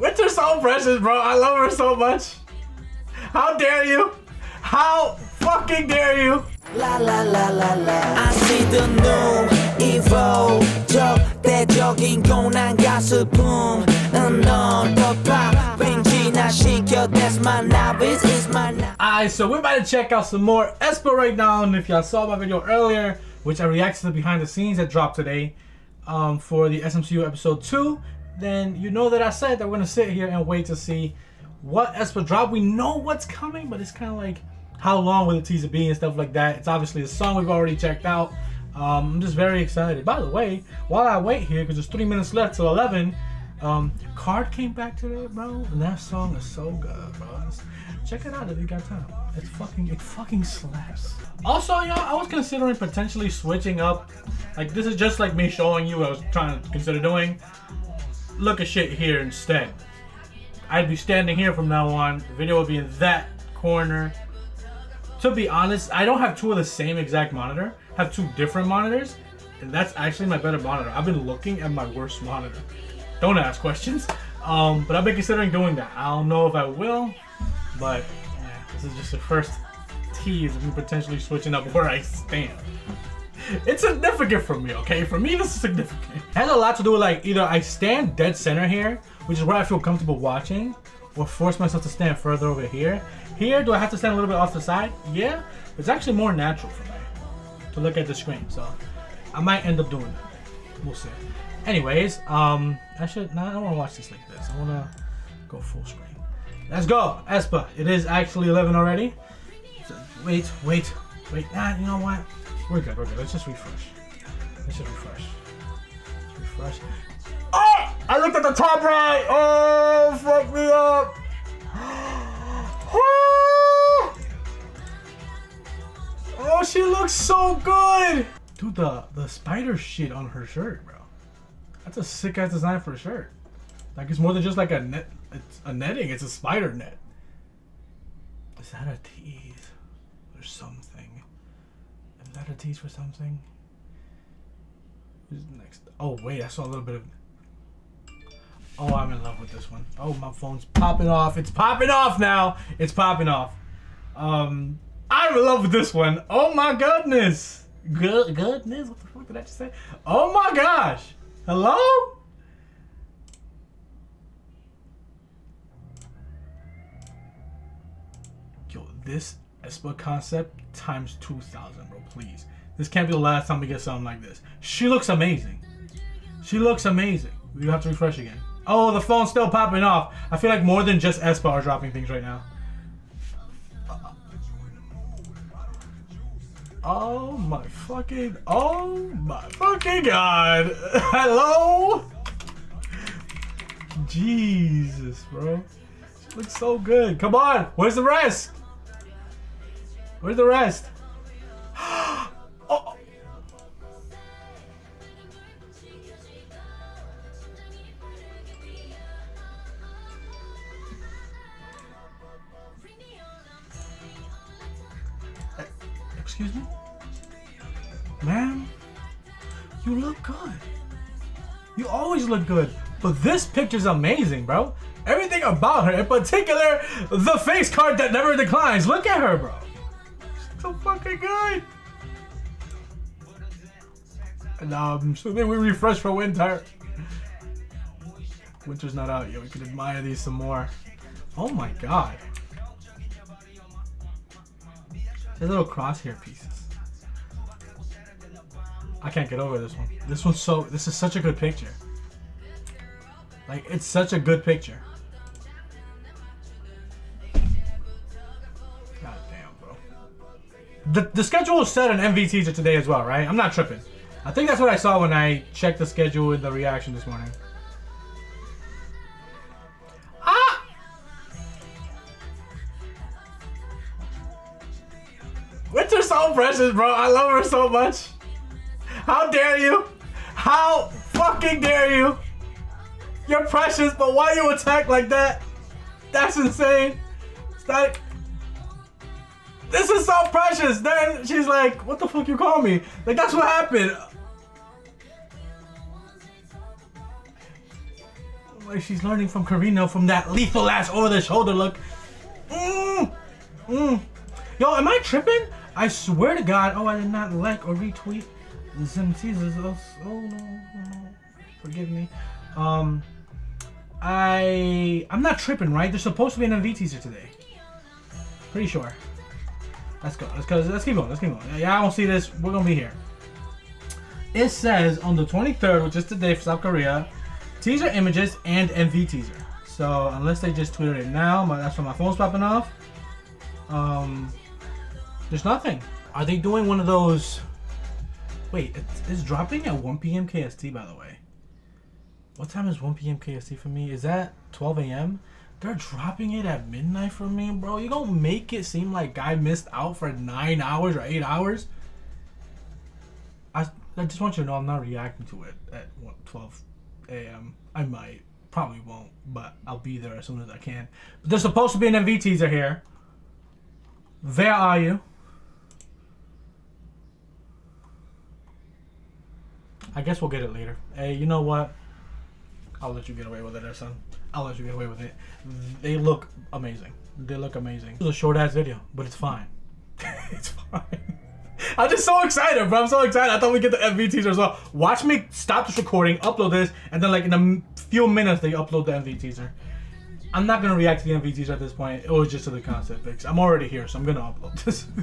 Winter's so precious, bro. I love her so much. How dare you? How fucking dare you? La la la la la. I see the new evil joke. 대적인 고난 가슬픔. Alright, so we're about to check out some more aespa right now. And if y'all saw my video earlier, which I reacted to the behind the scenes that dropped today um, for the SMCU episode 2, then you know that I said that we're to sit here and wait to see what aespa drop. We know what's coming, but it's kind of like how long will the teaser be and stuff like that. It's obviously a song we've already checked out. Um, I'm just very excited. By the way, while I wait here, because there's three minutes left till 11, um, KARD came back today, bro, and that song is so good, bro. Check it out if you got time. It's fucking, it fucking slaps. Also, y'all, I was considering potentially switching up. Like, this is just like me showing you what I was trying to consider doing. Look at shit here instead. I'd be standing here from now on. The video will be in that corner to be honest, I don't have two of the same exact monitor. I have two different monitors, and that's actually my better monitor. I've been looking at my worst monitor. Don't ask questions. Um, but I've been considering doing that. I don't know if I will, but yeah, this is just the first tease of me potentially switching up where I stand. It's significant for me, okay? For me, this is significant. It has a lot to do with like either I stand dead center here, which is where I feel comfortable watching, or force myself to stand further over here. Here, do I have to stand a little bit off the side? Yeah, it's actually more natural for me to look at the screen. So I might end up doing that. We'll see. Anyways, um, I should, nah, I don't want to watch this like this. I want to go full screen. Let's go, aespa. It is actually 11 already. So, wait, wait, wait. Nah, you know what? We're good, we're good. Let's just refresh. Let's just refresh. Refresh. Oh! I looked at the top right! Oh, fuck me up! Oh! oh, she looks so good! Dude, the, the spider shit on her shirt, bro. That's a sick ass design for a shirt. Like, it's more than just like a net, it's a netting, it's a spider net. Is that a tease? Or something? A tease for something? Who's next? Oh, wait, I saw a little bit of... Oh, I'm in love with this one. Oh, my phone's popping off. It's popping off now. It's popping off. Um, I'm in love with this one. Oh my goodness. Good goodness. What the fuck did I just say? Oh my gosh. Hello? Yo, this aespa concept times 2,000, bro. Please. This can't be the last time we get something like this. She looks amazing. She looks amazing. We have to refresh again. Oh, the phone's still popping off. I feel like more than just aespa are dropping things right now. Oh my fucking, oh my fucking god. Hello? Jesus, bro. She looks so good. Come on, where's the rest? Where's the rest? Oh. Excuse me? Ma'am? you look good. You always look good. But this picture's amazing, bro. Everything about her, in particular, the face card that never declines. Look at her, bro. So fucking good. And um, so then we refresh for winter. Winter's not out yet. We can admire these some more. Oh my god. The little crosshair pieces. I can't get over this one. This one's so, this is such a good picture. Like, it's such a good picture. God damn, bro. The, the schedule is set on MVTs today as well, right? I'm not tripping. I think that's what I saw when I checked the schedule in the reaction this morning. Ah! Winter's so precious, bro. I love her so much. How dare you? How fucking dare you? You're precious, but why you attack like that? That's insane. Static. This is so precious. Then she's like, what the fuck you call me? Like, that's what happened. Like she's learning from Karina from that lethal ass over the shoulder look. Mm, mm. Yo, am I tripping? I swear to God. Oh, I did not like or retweet some teasers. Oh, oh no, no, forgive me. Um, I I'm not tripping, right? There's supposed to be an MV teaser today. Pretty sure. Let's go. Let's go. Let's keep going. Let's keep going. Yeah, I don't see this. We're gonna be here. It says on the 23rd, which is today for South Korea, teaser images and MV teaser. So unless they just tweeted it now, my, that's why my phone's popping off. Um, there's nothing. Are they doing one of those? Wait, it's, it's dropping at 1 p.m. KST, by the way. What time is 1 p.m. KST for me? Is that 12 a.m.? They're dropping it at midnight for me, bro. You gonna make it seem like I missed out for nine hours or eight hours? I, I just want you to know I'm not reacting to it at 12 a.m. I might. Probably won't, but I'll be there as soon as I can. But there's supposed to be an MV teaser here. Where are you? I guess we'll get it later. Hey, you know what? I'll let you get away with it, son. I'll let you get away with it. They look amazing. They look amazing. It's a short ass video, but it's fine. it's fine. I'm just so excited, bro. I'm so excited. I thought we'd get the MV teaser as well. Watch me stop this recording, upload this, and then like in a few minutes they upload the MV teaser. I'm not gonna react to the MV teaser at this point. It was just to the concept fix. I'm already here, so I'm gonna upload this.